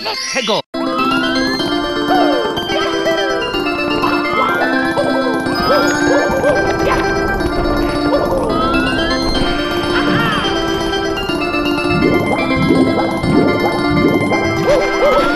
Let's go. Here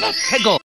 Let's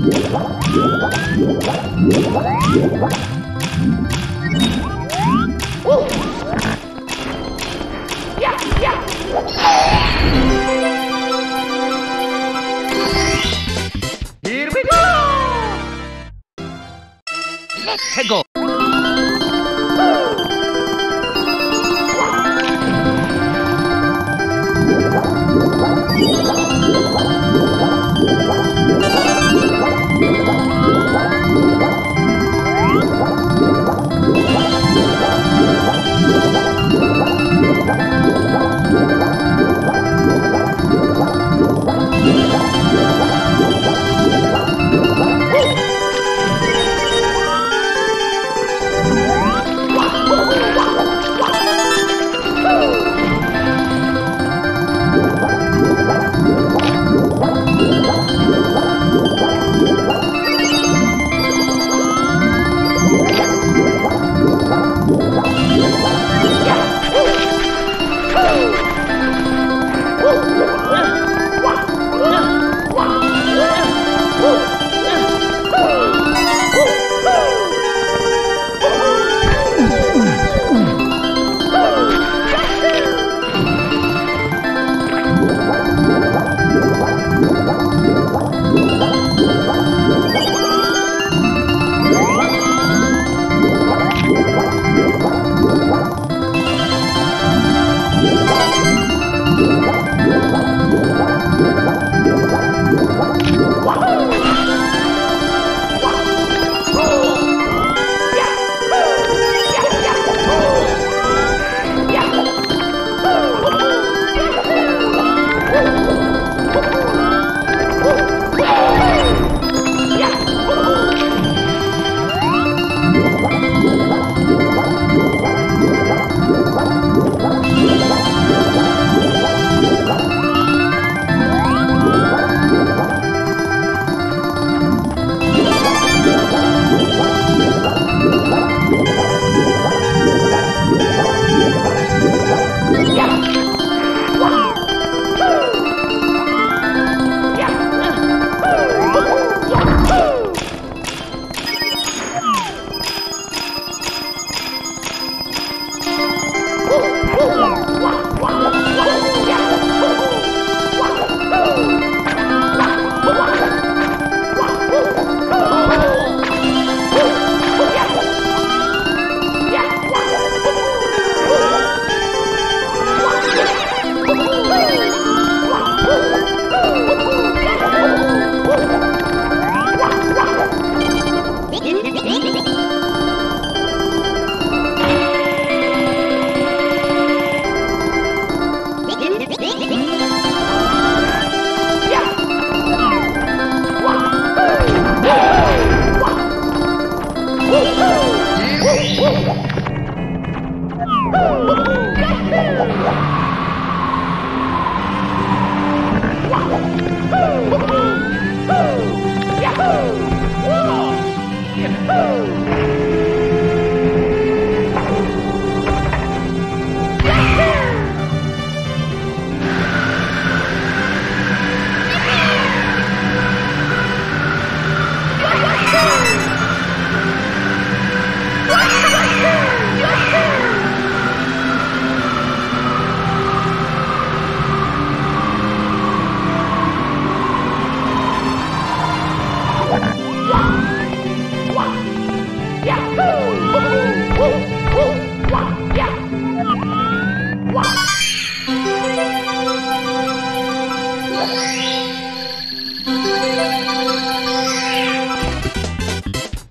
Here we go. Let's go.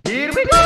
Here we go!